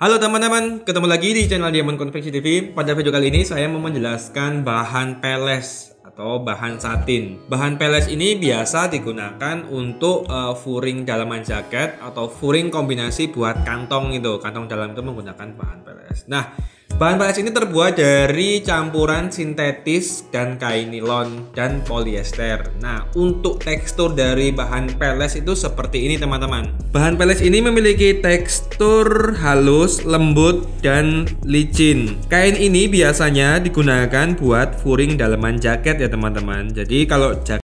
Halo teman-teman, ketemu lagi di channel Diamond Konveksi TV. Pada video kali ini saya mau menjelaskan bahan peles atau bahan satin. Bahan peles ini biasa digunakan untuk uh, furing dalaman jaket atau furing kombinasi buat kantong itu. Kantong dalam itu menggunakan bahan peles. Nah, Bahan peles ini terbuat dari campuran sintetis dan kain nilon dan polyester. Nah, untuk tekstur dari bahan peles itu seperti ini teman-teman. Bahan peles ini memiliki tekstur halus, lembut, dan licin. Kain ini biasanya digunakan buat furing daleman jaket ya teman-teman. Jadi kalau jaket